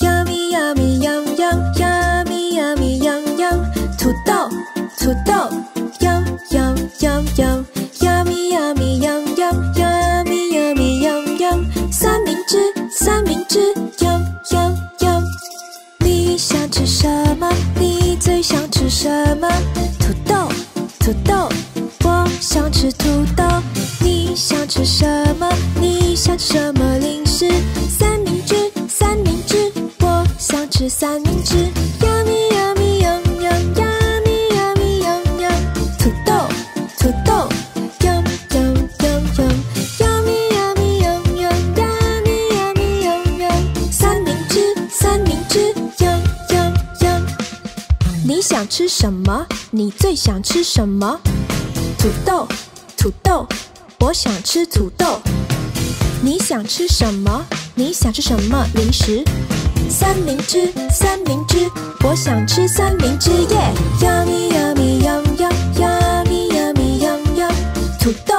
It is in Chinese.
Yummy yummy yum yum yummy yummy yum yum，土豆土豆 土豆。你想吃什么？你想吃什么零食？三明治三明治，我想吃三明治。Yummy yummy yum yum yummy yummy yum yum，土豆土豆，yum yum yum yum yummy yummy yum yum yummy yummy yum yum，三明治三明治，yum yum yum。你想吃什么？你最想吃什么？土豆，土豆，我想吃土豆。你想吃什么？你想吃什么零食？三明治，三明治，我想吃三明治耶！Yummy yummy yum yum yummy yummy yum yum，土豆，土豆